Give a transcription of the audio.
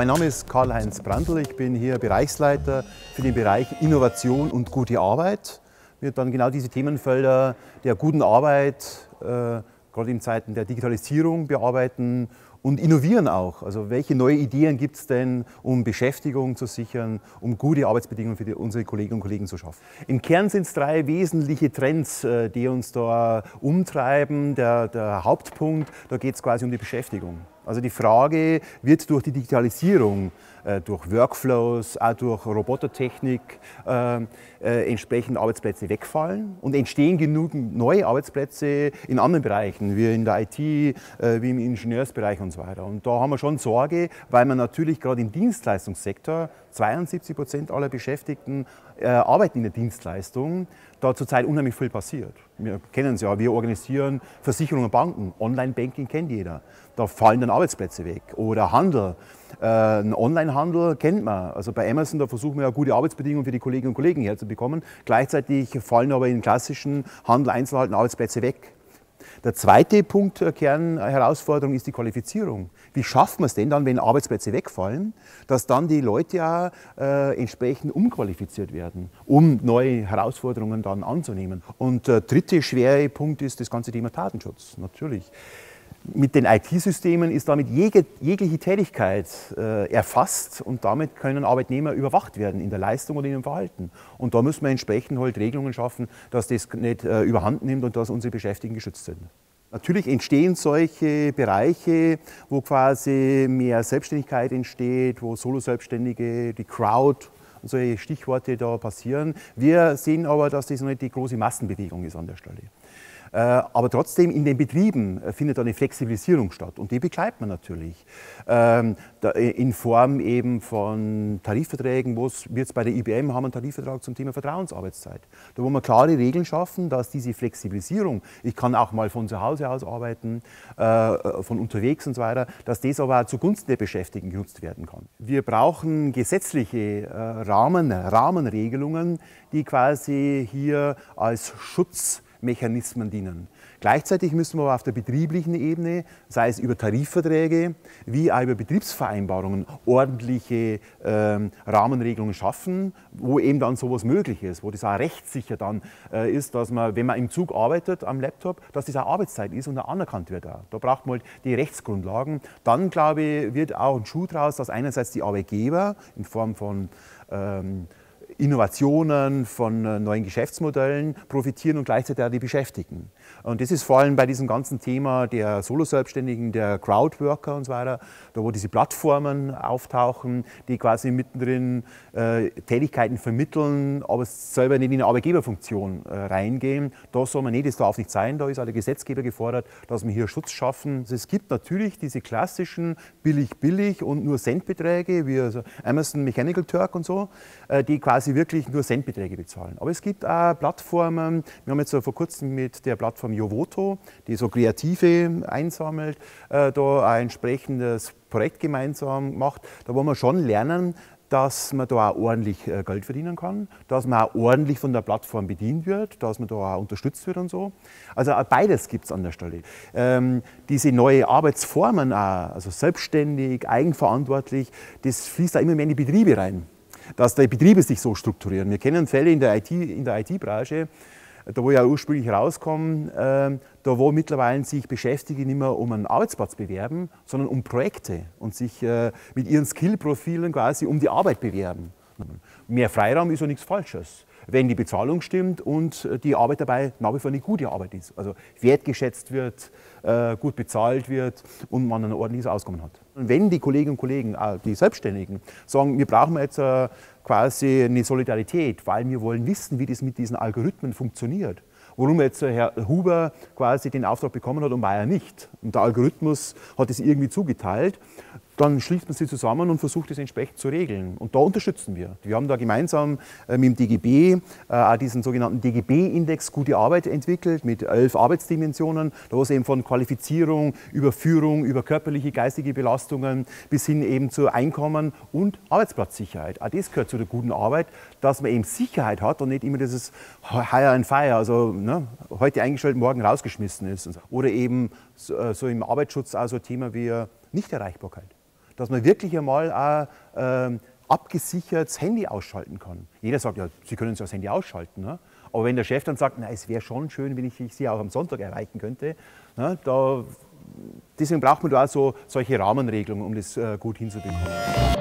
mein Name ist Karl-Heinz Brandl. Ich bin hier Bereichsleiter für den Bereich Innovation und gute Arbeit. Wir dann genau diese Themenfelder der guten Arbeit, äh, gerade in Zeiten der Digitalisierung bearbeiten und innovieren auch. Also welche neue Ideen gibt es denn, um Beschäftigung zu sichern, um gute Arbeitsbedingungen für die, unsere Kolleginnen und Kollegen zu schaffen? Im Kern sind es drei wesentliche Trends, äh, die uns da umtreiben. Der, der Hauptpunkt, da geht es quasi um die Beschäftigung. Also die Frage wird durch die Digitalisierung, durch Workflows, auch durch Robotertechnik äh, äh, entsprechend Arbeitsplätze wegfallen und entstehen genügend neue Arbeitsplätze in anderen Bereichen, wie in der IT, äh, wie im Ingenieursbereich und so weiter. Und da haben wir schon Sorge, weil man natürlich gerade im Dienstleistungssektor 72 Prozent aller Beschäftigten äh, arbeiten in der Dienstleistung, da zurzeit unheimlich viel passiert. Wir kennen es ja, wir organisieren Versicherungen und Banken, Online-Banking kennt jeder. Da fallen dann Arbeitsplätze weg. Oder Handel, äh, ein Online-Handel kennt man. Also bei Amazon, da versuchen wir ja gute Arbeitsbedingungen für die Kolleginnen und Kollegen herzubekommen. Gleichzeitig fallen aber in klassischen Handel, Einzelhandel Arbeitsplätze weg. Der zweite Punkt, äh, Kernherausforderung ist die Qualifizierung. Wie schafft man es denn dann, wenn Arbeitsplätze wegfallen, dass dann die Leute ja äh, entsprechend umqualifiziert werden, um neue Herausforderungen dann anzunehmen? Und der dritte schwere Punkt ist das ganze Thema Datenschutz, natürlich mit den IT-Systemen ist damit jegliche Tätigkeit äh, erfasst und damit können Arbeitnehmer überwacht werden in der Leistung oder in ihrem Verhalten. Und da müssen wir entsprechend halt Regelungen schaffen, dass das nicht äh, überhand nimmt und dass unsere Beschäftigten geschützt sind. Natürlich entstehen solche Bereiche, wo quasi mehr Selbstständigkeit entsteht, wo Solo-Selbstständige, die Crowd und solche Stichworte da passieren. Wir sehen aber, dass das noch nicht die große Massenbewegung ist an der Stelle. Äh, aber trotzdem in den Betrieben äh, findet eine Flexibilisierung statt und die begleitet man natürlich ähm, äh, in Form eben von Tarifverträgen, wo es jetzt bei der IBM haben einen Tarifvertrag zum Thema Vertrauensarbeitszeit. Da wollen wir klare Regeln schaffen, dass diese Flexibilisierung, ich kann auch mal von zu Hause aus arbeiten, von unterwegs und so weiter, dass das aber auch zugunsten der Beschäftigten genutzt werden kann. Wir brauchen gesetzliche Rahmen, Rahmenregelungen, die quasi hier als Schutz Mechanismen dienen. Gleichzeitig müssen wir aber auf der betrieblichen Ebene, sei es über Tarifverträge wie auch über Betriebsvereinbarungen, ordentliche ähm, Rahmenregelungen schaffen, wo eben dann sowas möglich ist, wo das auch rechtssicher dann äh, ist, dass man, wenn man im Zug arbeitet am Laptop, dass das auch Arbeitszeit ist und auch anerkannt wird. Auch. Da braucht man halt die Rechtsgrundlagen. Dann, glaube ich, wird auch ein Schuh draus, dass einerseits die Arbeitgeber in Form von ähm, Innovationen, von äh, neuen Geschäftsmodellen profitieren und gleichzeitig auch die Beschäftigten. Und das ist vor allem bei diesem ganzen Thema der Solo-Selbstständigen, der Crowdworker und so weiter, da wo diese Plattformen auftauchen, die quasi mittendrin äh, Tätigkeiten vermitteln, aber selber nicht in eine Arbeitgeberfunktion äh, reingehen. Da soll man nicht, das darf nicht sein, da ist auch der Gesetzgeber gefordert, dass wir hier Schutz schaffen. Also es gibt natürlich diese klassischen billig-billig und nur Centbeträge, wie also Amazon Mechanical Turk und so, äh, die quasi wirklich nur Centbeträge bezahlen. Aber es gibt auch Plattformen, wir haben jetzt vor kurzem mit der Plattform Jovoto, die so Kreative einsammelt, äh, da ein entsprechendes Projekt gemeinsam macht. Da wollen wir schon lernen, dass man da auch ordentlich äh, Geld verdienen kann, dass man auch ordentlich von der Plattform bedient wird, dass man da auch unterstützt wird und so. Also beides gibt es an der Stelle. Ähm, diese neue Arbeitsformen auch, also selbstständig, eigenverantwortlich, das fließt da immer mehr in die Betriebe rein, dass die Betriebe sich so strukturieren. Wir kennen Fälle in der IT-Branche, IT da wo ja ursprünglich rauskomme, äh, da wo mittlerweile sich Beschäftigte nicht mehr um einen Arbeitsplatz bewerben, sondern um Projekte und sich äh, mit ihren Skillprofilen quasi um die Arbeit bewerben. Mehr Freiraum ist ja nichts Falsches, wenn die Bezahlung stimmt und die Arbeit dabei nach wie vor eine gute Arbeit ist. Also wertgeschätzt wird, äh, gut bezahlt wird und man ein ordentliches Auskommen hat. Und wenn die Kolleginnen und Kollegen, die Selbstständigen, sagen, wir brauchen jetzt äh, quasi eine Solidarität, weil wir wollen wissen, wie das mit diesen Algorithmen funktioniert, warum jetzt Herr Huber quasi den Auftrag bekommen hat und war er nicht. Und der Algorithmus hat es irgendwie zugeteilt dann schließt man sie zusammen und versucht es entsprechend zu regeln. Und da unterstützen wir. Wir haben da gemeinsam äh, mit dem DGB äh, diesen sogenannten DGB-Index Gute Arbeit entwickelt mit elf Arbeitsdimensionen, da wo es eben von Qualifizierung über Führung, über körperliche, geistige Belastungen bis hin eben zu Einkommen und Arbeitsplatzsicherheit. Auch das gehört zu der guten Arbeit, dass man eben Sicherheit hat und nicht immer dieses Hire and Fire, also ne, heute eingestellt, morgen rausgeschmissen ist. Oder eben so, äh, so im Arbeitsschutz auch so ein Thema wie Nichterreichbarkeit dass man wirklich einmal auch äh, abgesichert das Handy ausschalten kann. Jeder sagt, ja, Sie können das Handy ausschalten. Ne? Aber wenn der Chef dann sagt, na, es wäre schon schön, wenn ich Sie auch am Sonntag erreichen könnte, ne, da, deswegen braucht man da auch so solche Rahmenregelungen, um das äh, gut hinzubekommen.